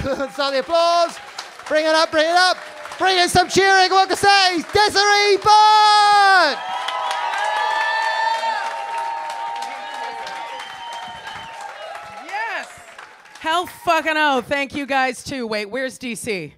Start the applause. Bring it up, bring it up. Bring in some cheering. What can say? Desiree Bond! Yes. Hell fucking oh. Thank you guys too. Wait, where's DC?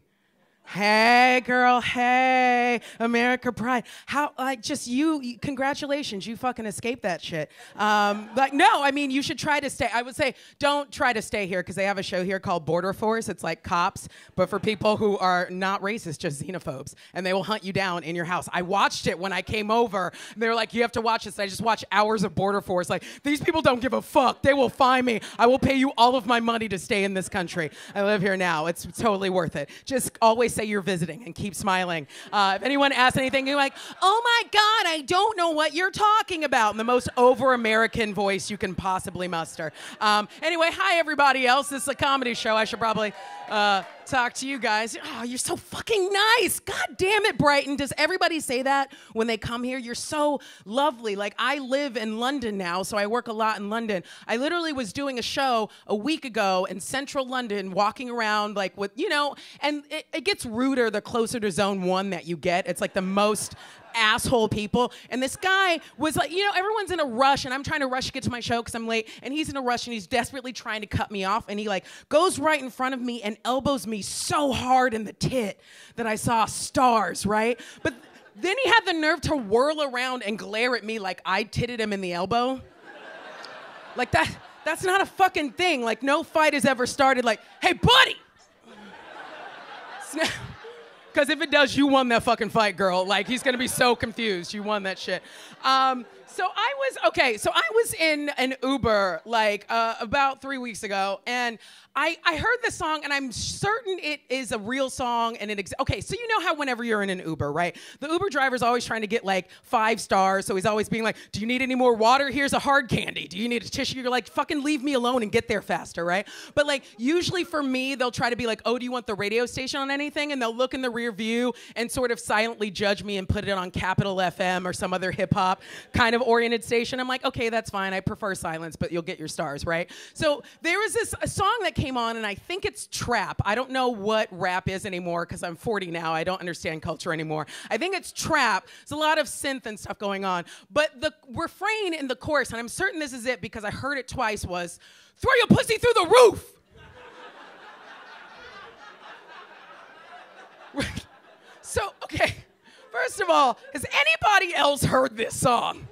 Hey, girl. Hey, America Pride. How, like, just you, congratulations. You fucking escaped that shit. Um, like, no, I mean, you should try to stay. I would say don't try to stay here because they have a show here called Border Force. It's like cops, but for people who are not racist, just xenophobes. And they will hunt you down in your house. I watched it when I came over. They were like, you have to watch this. I just watched hours of Border Force. Like, these people don't give a fuck. They will find me. I will pay you all of my money to stay in this country. I live here now. It's totally worth it. Just always say you're visiting and keep smiling. Uh, if anyone asks anything, you're like, oh my God, I don't know what you're talking about in the most over American voice you can possibly muster. Um, anyway, hi everybody else. This is a comedy show. I should probably uh, talk to you guys. Oh, you're so fucking nice. God damn it, Brighton. Does everybody say that when they come here? You're so lovely. Like, I live in London now, so I work a lot in London. I literally was doing a show a week ago in central London, walking around, like, with, you know, and it, it gets ruder the closer to zone one that you get. It's like the most asshole people. And this guy was like, you know, everyone's in a rush, and I'm trying to rush to get to my show because I'm late, and he's in a rush and he's desperately trying to cut me off. And he like goes right in front of me and elbows me so hard in the tit that I saw stars, right? But then he had the nerve to whirl around and glare at me like I titted him in the elbow. Like that that's not a fucking thing. Like no fight has ever started like, hey buddy! Because if it does, you won that fucking fight, girl. Like, he's gonna be so confused. You won that shit. Um, so I was, okay, so I was in an Uber like uh, about three weeks ago, and I, I heard this song, and I'm certain it is a real song, and it, ex- okay, so you know how whenever you're in an Uber, right? The Uber driver's always trying to get like five stars, so he's always being like, do you need any more water? Here's a hard candy. Do you need a tissue? You're like, fucking leave me alone and get there faster, right? But like, usually for me, they'll try to be like, oh, do you want the radio station on anything? And they'll look in the rear view and sort of silently judge me and put it on Capital FM or some other hip hop kind of oriented station. I'm like, okay, that's fine. I prefer silence, but you'll get your stars, right? So there was this a song that came on, and I think it's trap. I don't know what rap is anymore because I'm 40 now. I don't understand culture anymore. I think it's trap. There's a lot of synth and stuff going on. But the refrain in the chorus, and I'm certain this is it because I heard it twice, was throw your pussy through the roof. So, okay, first of all, has anybody else heard this song?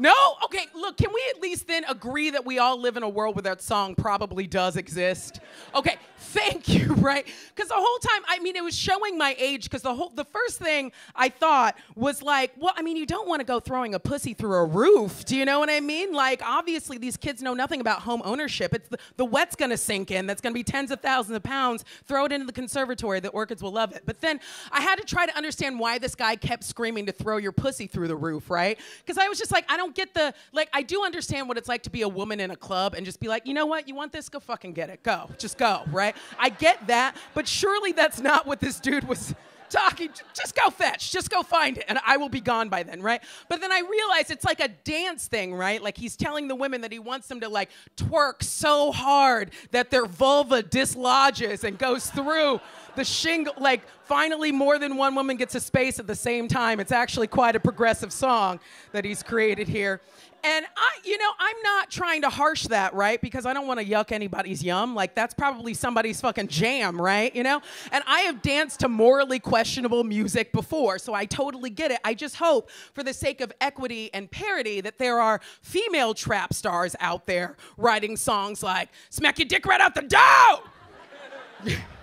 No? Okay, look, can we at least then agree that we all live in a world where that song probably does exist? Okay, thank you, right? Because the whole time, I mean, it was showing my age because the whole, the first thing I thought was like, well, I mean, you don't want to go throwing a pussy through a roof. Do you know what I mean? Like, obviously, these kids know nothing about home ownership. It's the, the wet's gonna sink in, that's gonna be tens of thousands of pounds. Throw it into the conservatory, the orchids will love it. But then I had to try to understand why this guy kept screaming to throw your pussy through the roof, right? Because I was just like, I don't get the, like, I do understand what it's like to be a woman in a club and just be like, you know what, you want this? Go fucking get it. Go. Just go, right? I get that, but surely that's not what this dude was talking. Just go fetch. Just go find it, and I will be gone by then, right? But then I realized it's like a dance thing, right? Like he's telling the women that he wants them to like twerk so hard that their vulva dislodges and goes through the shingle. Like finally, more than one woman gets a space at the same time. It's actually quite a progressive song that he's created here. And I, you know, I'm not trying to harsh that, right? Because I don't want to yuck anybody's yum. Like, that's probably somebody's fucking jam, right? You know? And I have danced to morally questionable music before, so I totally get it. I just hope, for the sake of equity and parity, that there are female trap stars out there writing songs like, Smack your dick right out the door!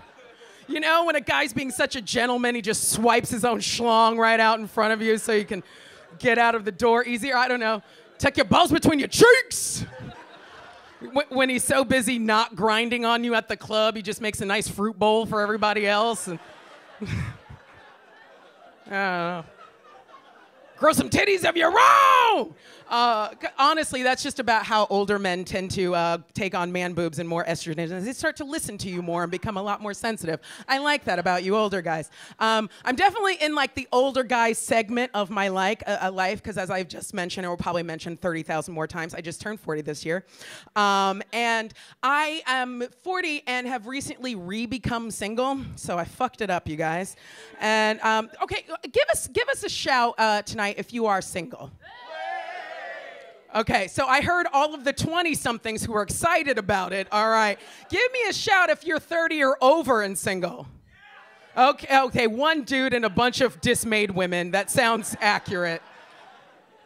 You know, when a guy's being such a gentleman, he just swipes his own schlong right out in front of you so you can get out of the door easier. I don't know. Tuck your balls between your cheeks. When he's so busy not grinding on you at the club, he just makes a nice fruit bowl for everybody else. And I don't know. Grow some titties of your own. Uh, honestly, that's just about how older men tend to uh, take on man boobs and more estrogen. They start to listen to you more and become a lot more sensitive. I like that about you older guys. Um, I'm definitely in like the older guys segment of my like, uh, uh, life because as I've just mentioned, or will probably mention 30,000 more times, I just turned 40 this year. Um, and I am 40 and have recently re-become single. So I fucked it up, you guys. And um, okay, give us give us a shout uh, tonight if you are single. Okay, so I heard all of the 20 somethings who were excited about it. All right. Give me a shout if you're 30 or over and single. Okay, okay, one dude and a bunch of dismayed women. That sounds accurate.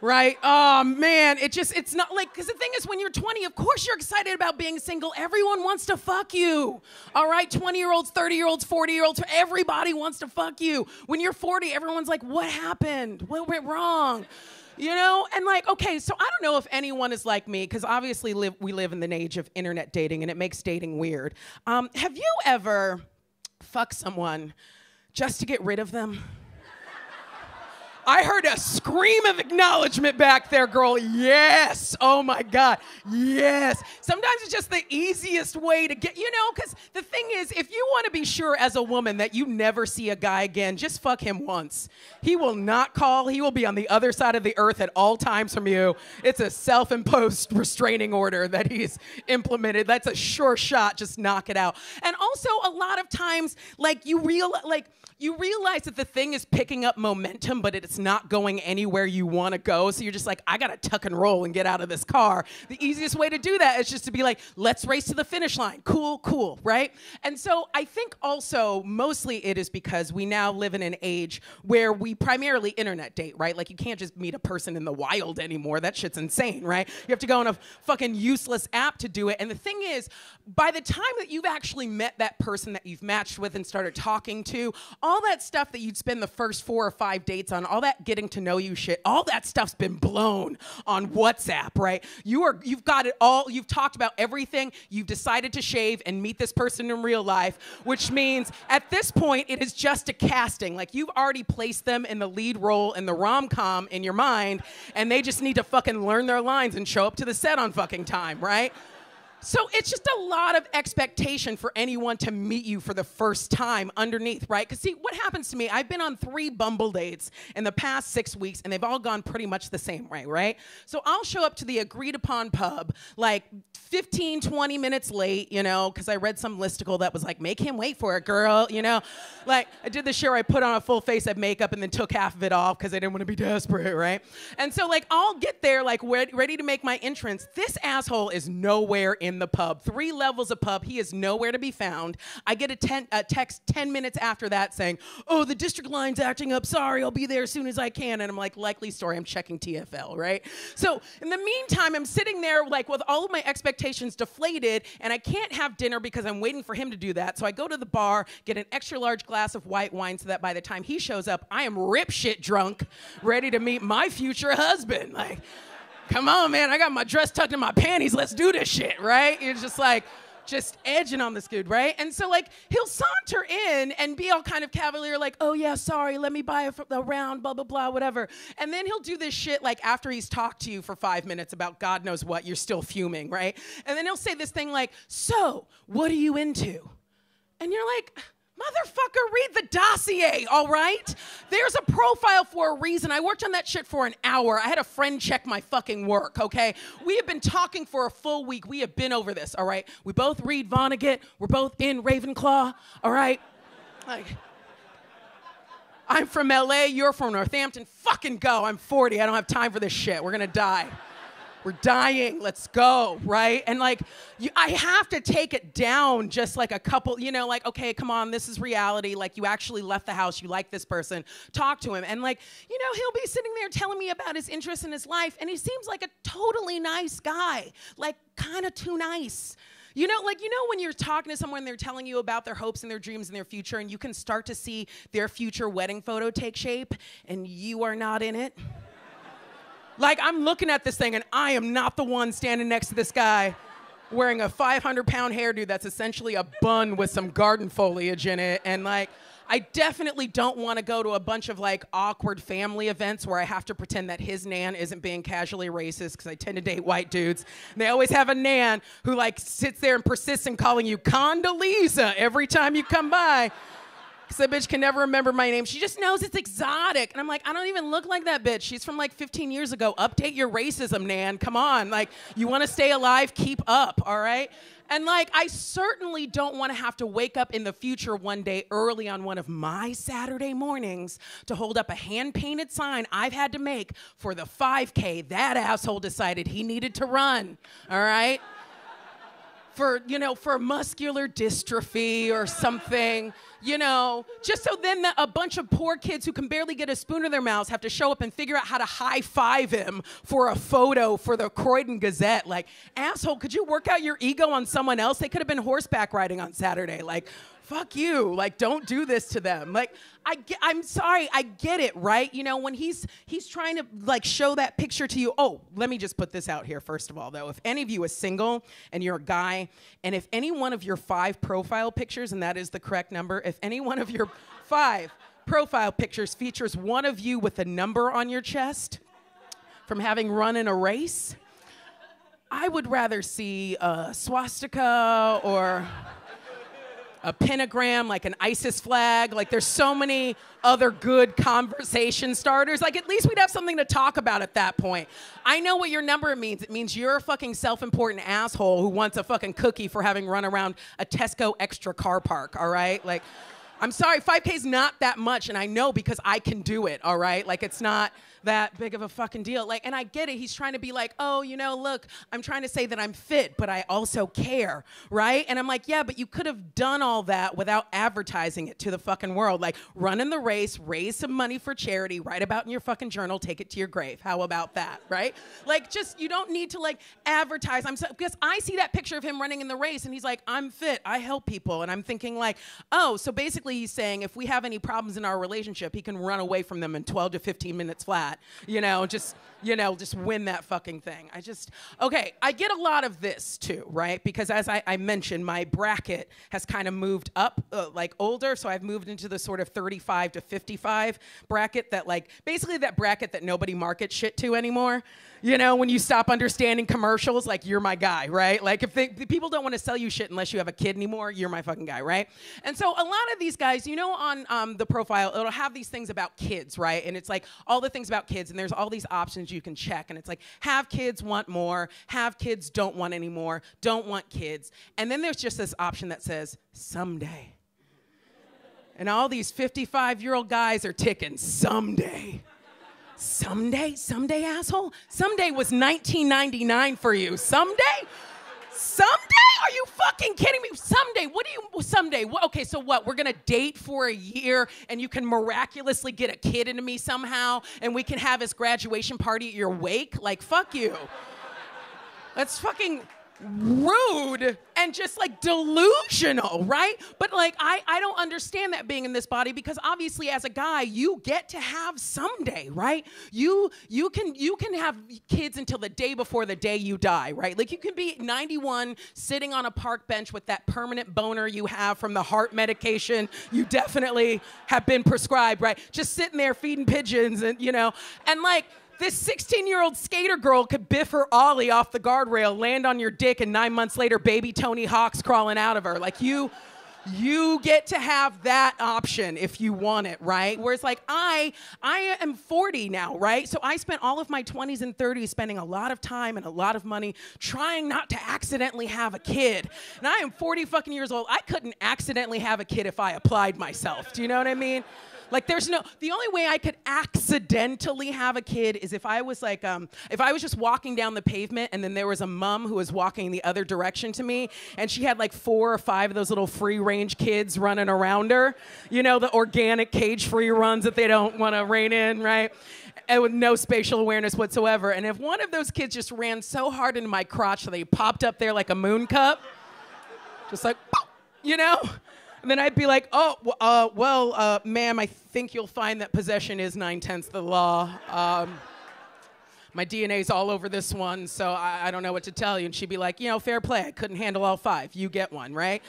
Right? Oh man, it just it's not like cuz the thing is when you're 20, of course you're excited about being single. Everyone wants to fuck you. All right? 20-year-olds, 30-year-olds, 40-year-olds, everybody wants to fuck you. When you're 40, everyone's like, "What happened? What went wrong?" You know, and like, okay, so I don't know if anyone is like me, because obviously live, we live in the age of internet dating and it makes dating weird. Um, have you ever fucked someone just to get rid of them? I heard a scream of acknowledgement back there, girl. Yes. Oh my God. Yes. Sometimes it's just the easiest way to get, you know, because the thing is, if you want to be sure as a woman that you never see a guy again, just fuck him once. He will not call, he will be on the other side of the earth at all times from you. It's a self imposed restraining order that he's implemented. That's a sure shot. Just knock it out. And also, a lot of times, like, you real, like, you realize that the thing is picking up momentum, but it's not going anywhere you want to go. So you're just like, I got to tuck and roll and get out of this car. The easiest way to do that is just to be like, let's race to the finish line. Cool, cool, right? And so I think also mostly it is because we now live in an age where we primarily internet date, right? Like you can't just meet a person in the wild anymore. That shit's insane, right? You have to go on a fucking useless app to do it. And the thing is, by the time that you've actually met that person that you've matched with and started talking to, all that stuff that you'd spend the first four or five dates on, all that getting to know you shit, all that stuff's been blown on WhatsApp, right? You are you've got it all, you've talked about everything, you've decided to shave and meet this person in real life, which means at this point it is just a casting. Like you've already placed them in the lead role in the rom-com in your mind, and they just need to fucking learn their lines and show up to the set on fucking time, right? So it's just a lot of expectation for anyone to meet you for the first time underneath, right? Because see, what happens to me, I've been on three Bumble dates in the past six weeks, and they've all gone pretty much the same way, right? So I'll show up to the agreed upon pub like 15, 20 minutes late, you know, because I read some listicle that was like, make him wait for it, girl, you know? Like, I did shit where I put on a full face of makeup and then took half of it off because I didn't want to be desperate, right? And so, like, I'll get there, like, ready to make my entrance. This asshole is nowhere in the pub. Three levels of pub. He is nowhere to be found. I get a, ten, a text 10 minutes after that saying, oh, the district line's acting up. Sorry, I'll be there as soon as I can. And I'm like, likely story. I'm checking TFL, right? So, in the meantime, I'm sitting there, like, with all of my expectations deflated, and I can't have dinner because I'm waiting for him to do that. So, I go to the bar, get an extra large glass of white wine so that by the time he shows up, I am rip shit drunk, ready to meet my future husband. Like, come on, man, I got my dress tucked in my panties. Let's do this shit, right? You're just like, just edging on this dude, right? And so, like, he'll saunter in and be all kind of cavalier, like, oh, yeah, sorry, let me buy a, a round, blah, blah, blah, whatever. And then he'll do this shit, like, after he's talked to you for five minutes about God knows what, you're still fuming, right? And then he'll say this thing like, so, what are you into? And you're like, Motherfucker, read the dossier, all right? There's a profile for a reason. I worked on that shit for an hour. I had a friend check my fucking work, okay? We have been talking for a full week. We have been over this, all right? We both read Vonnegut. We're both in Ravenclaw, all right? Like, I'm from LA, you're from Northampton. Fucking go. I'm 40. I don't have time for this shit. We're gonna die. We're dying. Let's go, right? And like, you, I have to take it down just like a couple, you know, like, okay, come on, this is reality. Like, you actually left the house, you like this person, talk to him. And like, you know, he'll be sitting there telling me about his interests in his life, and he seems like a totally nice guy, like, kind of too nice. You know, like, you know, when you're talking to someone, they're telling you about their hopes and their dreams and their future, and you can start to see their future wedding photo take shape, and you are not in it? Like, I'm looking at this thing, and I am not the one standing next to this guy wearing a 500 pound hairdo that's essentially a bun with some garden foliage in it. And, like, I definitely don't want to go to a bunch of like awkward family events where I have to pretend that his nan isn't being casually racist because I tend to date white dudes. And they always have a nan who like sits there and persists in calling you Condoleezza every time you come by. Because that bitch can never remember my name. She just knows it's exotic. And I'm like, I don't even look like that bitch. She's from like 15 years ago. Update your racism, Nan. Come on. Like, you want to stay alive? Keep up, all right? And like, I certainly don't want to have to wake up in the future one day early on one of my Saturday mornings to hold up a hand painted sign I've had to make for the 5K that asshole decided he needed to run. All right? For, you know, for muscular dystrophy or something, you know, just so then the, a bunch of poor kids who can barely get a spoon in their mouths have to show up and figure out how to high five him for a photo for the Croydon Gazette. Like, asshole, could you work out your ego on someone else? They could have been horseback riding on Saturday. Like, fuck you. Like, don't do this to them. Like, I get, I'm sorry, I get it, right? You know, when he's he's trying to like show that picture to you. Oh, let me just put this out here first of all, though. If any of you is single and you're a guy, and if any one of your five profile pictures, and that is the correct number, if any one of your five profile pictures features one of you with a number on your chest from having run in a race, I would rather see a swastika or a pentagram, like an ISIS flag. Like there's so many other good conversation starters. Like at least we'd have something to talk about at that point. I know what your number means. It means you're a fucking self-important asshole who wants a fucking cookie for having run around a Tesco extra car park, all right? Like I'm sorry, 5K is not that much, and I know because I can do it, all right? Like, it's not that big of a fucking deal. Like, and I get it. He's trying to be like, oh, you know, look, I'm trying to say that I'm fit, but I also care, right? And I'm like, yeah, but you could have done all that without advertising it to the fucking world. Like, run in the race, raise some money for charity, write about in your fucking journal, take it to your grave. How about that, right? Like, just, you don't need to like advertise. I'm so, because I see that picture of him running in the race and he's like, I'm fit, I help people. And I'm thinking, like, oh, so basically he's saying if we have any problems in our relationship, he can run away from them in 12 to 15 minutes flat that, you know, just, you know, just win that fucking thing. I just, okay, I get a lot of this too, right? Because as I, I mentioned, my bracket has kind of moved up, uh, like older, so I've moved into the sort of 35 to 55 bracket that, like, basically that bracket that nobody markets shit to anymore. You know, when you stop understanding commercials, like you're my guy, right? Like if they, people don't want to sell you shit unless you have a kid anymore, you're my fucking guy, right? And so a lot of these guys, you know, on um, the profile, it'll have these things about kids, right? And it's like all the things about kids, and there's all these options you can check, and it's like have kids, want more, have kids, don't want any more, don't want kids, and then there's just this option that says someday. And all these 55 year old guys are ticking someday. Someday, someday, asshole. Someday was 1999 for you. Someday? Someday? Are you fucking kidding me? Someday. What do you, someday? What, okay, so what? We're gonna date for a year and you can miraculously get a kid into me somehow and we can have his graduation party at your wake? Like, fuck you. That's fucking rude and just like delusional, right? But like I I don't understand that being in this body because obviously as a guy you get to have someday, right? You you can you can have kids until the day before the day you die, right? Like you can be 91 sitting on a park bench with that permanent boner you have from the heart medication you definitely have been prescribed, right? Just sitting there feeding pigeons and you know, and like this 16 year old skater girl could biff her ollie off the guardrail, land on your dick, and nine months later, baby Tony Hawk's crawling out of her. Like, you. You get to have that option if you want it, right? Whereas like I I am 40 now, right? So I spent all of my 20s and 30s spending a lot of time and a lot of money trying not to accidentally have a kid. And I am 40 fucking years old. I couldn't accidentally have a kid if I applied myself. Do you know what I mean? Like there's no the only way I could accidentally have a kid is if I was like um if I was just walking down the pavement and then there was a mom who was walking the other direction to me and she had like four or five of those little free range kids running around her. You know, the organic cage free runs that they don't want to rein in, right? And with no spatial awareness whatsoever. And if one of those kids just ran so hard into my crotch that they popped up there like a Mooncup, just like, you know? And then I'd be like, oh, uh, well, uh, ma'am, I think you'll find that possession is nine tenths the law. Um, my DNA's all over this one, so I, I, don't know what to tell you. And she'd be like, you know, fair play. I couldn't handle all five. You get one, right?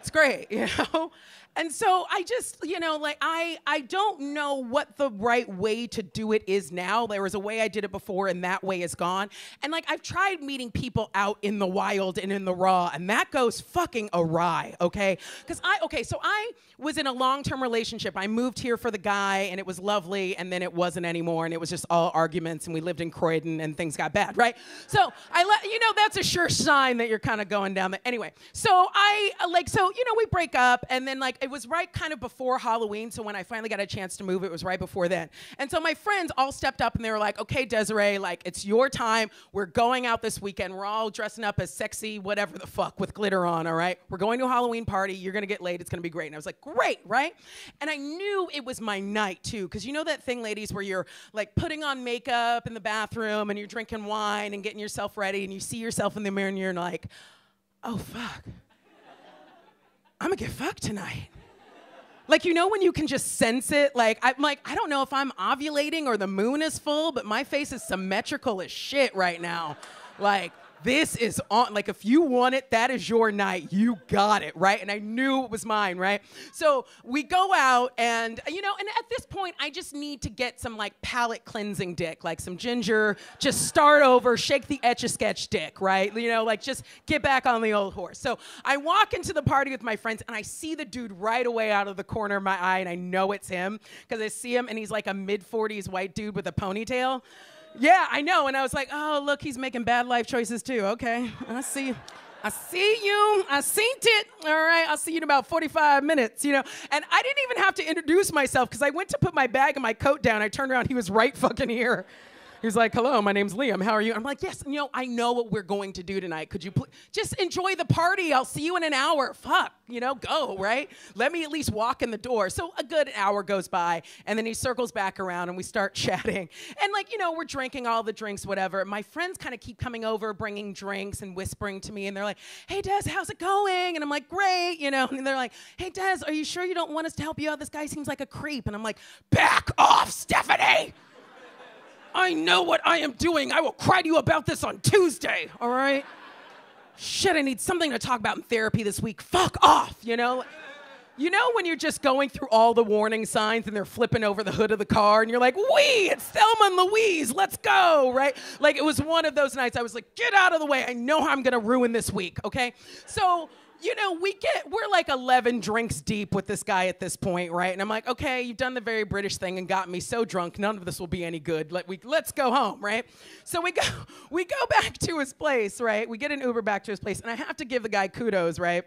It's great, you know? And so I just, you know, like I I don't know what the right way to do it is now. There was a way I did it before and that way is gone. And like I've tried meeting people out in the wild and in the raw and that goes fucking awry, okay? Cuz I okay, so I was in a long-term relationship. I moved here for the guy and it was lovely and then it wasn't anymore and it was just all arguments and we lived in Croydon and things got bad, right? So I let you know that's a sure sign that you're kind of going down the anyway. So I like so you know we break up and then like it was right kind of before Halloween. So when I finally got a chance to move, it was right before then. And so my friends all stepped up and they were like, "Okay, Desiree, like it's your time. We're going out this weekend. We're all dressing up as sexy whatever the fuck with glitter on. All right, we're going to a Halloween party. You're gonna get laid. It's gonna be great." And I was like, "Great, right?" And I knew it was my night too, because you know that thing, ladies, where you're like putting on makeup in the bathroom and you're drinking wine and getting yourself ready and you see yourself in the mirror and you're like, "Oh fuck." I'm gonna get fucked tonight. Like, you know, when you can just sense it? Like, I'm like, I don't know if I'm ovulating or the moon is full, but my face is symmetrical as shit right now. Like, this is on like if you want it that is your night. You got it right? And i knew it was mine right? So we go out and you know and at this point i just need to get some like palate cleansing dick like some ginger. Just start over shake the etch a sketch dick right? You know like just get back on the old horse. So i walk into the party with my friends and i see the dude right away out of the corner of my eye and i know it's him because i see him and he's like a mid 40s white dude with a ponytail yeah, I know. And I was like, oh, look, he's making bad life choices too. Okay, I see. I see you. I seen it. All right, I'll see you in about 45 minutes, you know. And I didn't even have to introduce myself because I went to put my bag and my coat down. I turned around, he was right fucking here. He was like, "Hello, my name's Liam. How are you?" I'm like, "Yes, you know, I know what we're going to do tonight. Could you pl- just enjoy the party? I'll see you in an hour. Fuck, you know, go right. Let me at least walk in the door." So a good hour goes by, and then he circles back around, and we start chatting. And like, you know, we're drinking all the drinks, whatever. My friends kind of keep coming over, bringing drinks and whispering to me, and they're like, "Hey, Des, how's it going?" And I'm like, "Great," you know. And they're like, "Hey, Des, are you sure you don't want us to help you out? This guy seems like a creep." And I'm like, "Back off, Stephanie." I know what I am doing. I will cry to you about this on Tuesday, all right? Shit, I need something to talk about in therapy this week. Fuck off, you know? You know when you're just going through all the warning signs and they're flipping over the hood of the car and you're like, "Wee, it's Thelma and Louise, let's go!" Right? Like it was one of those nights. I was like, "Get out of the way! I know how I'm gonna ruin this week." Okay, so you know, we get, we're like 11 drinks deep with this guy at this point, right? And I'm like, okay, you've done the very British thing and got me so drunk, none of this will be any good. Let we, let's go home, right? So we go, we go back to his place, right? We get an Uber back to his place, and I have to give the guy kudos, right?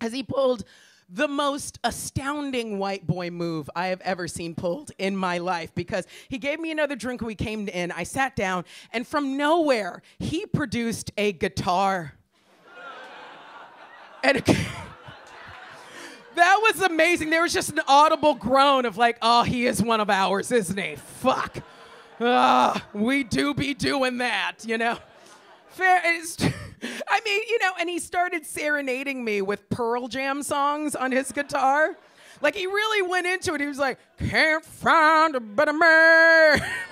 As he pulled the most astounding white boy move I have ever seen pulled in my life because he gave me another drink we came in. I sat down, and from nowhere, he produced a guitar. And that was amazing. There was just an audible groan of like, oh, he is one of ours, isn't he? Fuck. Uh, we do be doing that, you know? Fair. I mean, you know, and he started serenading me with Pearl Jam songs on his guitar. Like he really went into it. He was like, "Can't find a better man."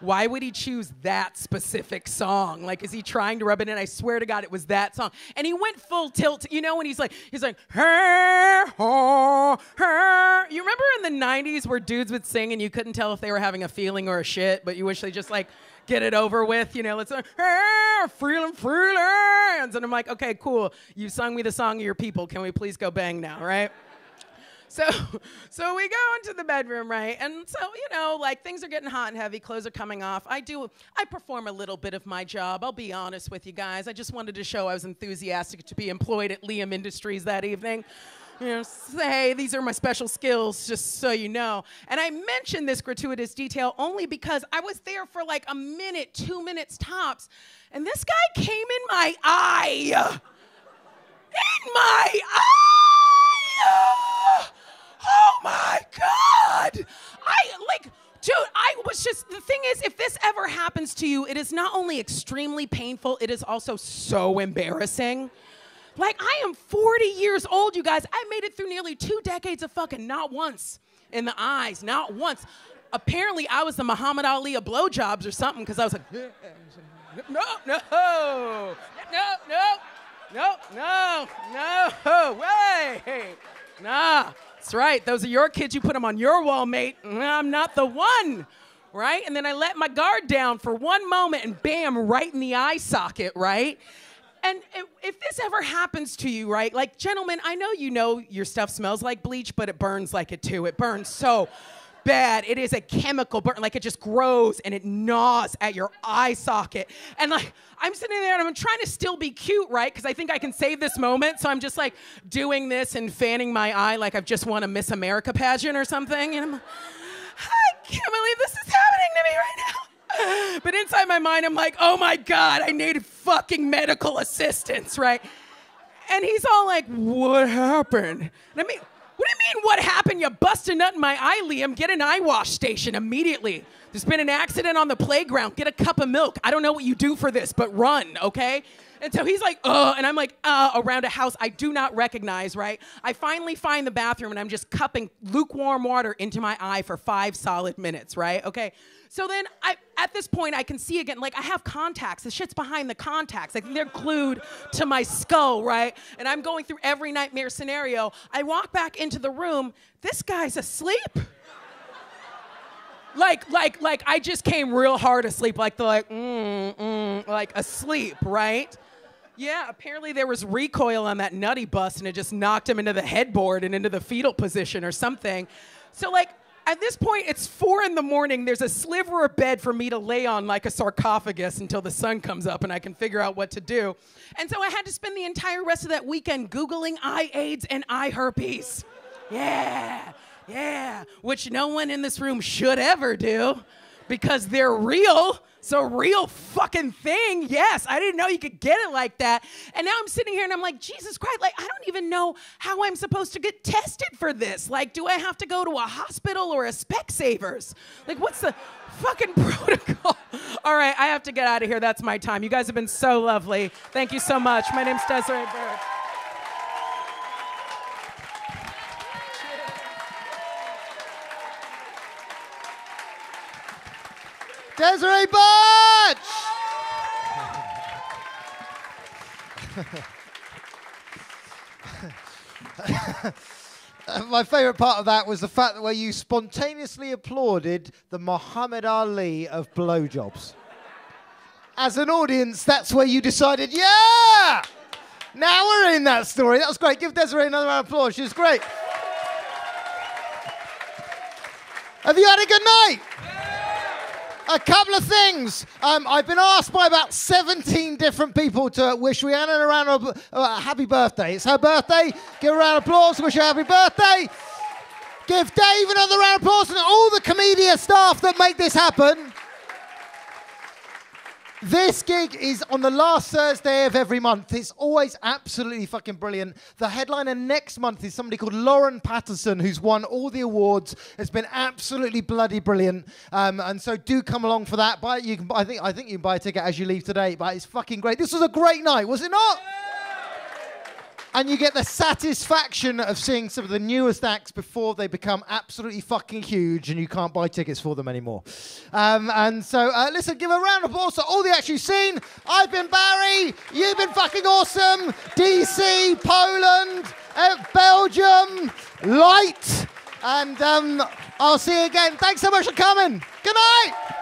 why would he choose that specific song? Like, is he trying to rub it in? I swear to God, it was that song. And he went full tilt, you know, when he's like, he's like, her, oh, hey. You remember in the 90s where dudes would sing and you couldn't tell if they were having a feeling or a shit, but you wish they just like, get it over with, you know, let's uh, hey, freelance, freelance. And I'm like, okay, cool. You sung me the song of your people. Can we please go bang now, right? So, so we go into the bedroom, right? And so, you know, like things are getting hot and heavy, clothes are coming off. I do, I perform a little bit of my job. I'll be honest with you guys. I just wanted to show I was enthusiastic to be employed at Liam Industries that evening. You know, say these are my special skills, just so you know. And I mention this gratuitous detail only because I was there for like a minute, two minutes tops, and this guy came in my eye. In my eye! oh my God. I like, dude, I was just, the thing is, if this ever happens to you, it is not only extremely painful, it is also so embarrassing. Like, I am 40 years old, you guys. I made it through nearly two decades of fucking not once in the eyes, not once. Apparently, I was the Muhammad Ali of blowjobs or something because I was like, no, no, no, no, no, no, no, way, nah that's right. Those are your kids. You put them on your wall, mate. I'm not the one. Right? And then I let my guard down for one moment and bam, right in the eye socket, right? And if this ever happens to you, right? Like, gentlemen, I know you know your stuff smells like bleach, but it burns like it too. It burns so bad. It is a chemical burn. Like, it just grows and it gnaws at your eye socket. And like, I'm sitting there and I'm trying to still be cute, right? Because I think I can save this moment. So I'm just like doing this and fanning my eye like I've just won a Miss America pageant or something. And I'm like, I can't believe this is happening to me right now. But inside my mind, I'm like, oh my God, I need fucking medical assistance, right? And he's all like, what happened? And I mean, what do you mean, what happened? You bust a nut in my eye, Liam. Get an eye wash station immediately. There's been an accident on the playground. Get a cup of milk. I don't know what you do for this, but run, okay? And so he's like, uh, and I'm like, uh, around a house I do not recognize, right? I finally find the bathroom and I'm just cupping lukewarm water into my eye for five solid minutes, right? Okay. So then I, at this point, I can see again, like I have contacts. The shit's behind the contacts. Like they're glued to my skull, right? And I'm going through every nightmare scenario. I walk back into the room. This guy's asleep. like, like, like I just came real hard asleep. Like the like, mm, mm, like asleep, right? Yeah, apparently there was recoil on that nutty bus and it just knocked him into the headboard and into the fetal position or something. So, like, at this point, it's four in the morning. There's a sliver of bed for me to lay on like a sarcophagus until the sun comes up and I can figure out what to do. And so I had to spend the entire rest of that weekend Googling eye AIDS and eye herpes. Yeah, yeah, which no one in this room should ever do because they're real. It's a real fucking thing. Yes, I didn't know you could get it like that. And now I'm sitting here and I'm like, Jesus Christ, like, I don't even know how I'm supposed to get tested for this. Like, do I have to go to a hospital or a Specsavers? Like, what's the fucking protocol? All right, I have to get out of here. That's my time. You guys have been so lovely. Thank you so much. My name's Desiree Burch. Desiree Burch! My favourite part of that was the fact that where you spontaneously applauded the Muhammad Ali of blowjobs. As an audience, that's where you decided, yeah! Now we're in that story. That was great. Give Desiree another round of applause. She was great. Have you had a good night? A couple of things. Um, I've been asked by about 17 different people to wish Rihanna a round of uh, happy birthday. It's her birthday. Give her a round of applause. Wish her a happy birthday. Give Dave another round of applause and all the Komedia staff that make this happen. This gig is on the last Thursday of every month. It's always absolutely fucking brilliant. The headliner next month is somebody called Lauren Pattison, who's won all the awards. It's been absolutely bloody brilliant. Um, and so do come along for that. Buy you can. I think I think you can buy a ticket as you leave today. But it's fucking great. This was a great night, was it not? Yeah and you get the satisfaction of seeing some of the newest acts before they become absolutely fucking huge and you can't buy tickets for them anymore. Um, and so, uh, listen, give a round of applause to all the acts you've seen. I've been Barry, you've been fucking awesome. DC, Poland, uh, Belgium, Light, and um, I'll see you again. Thanks so much for coming. Good night.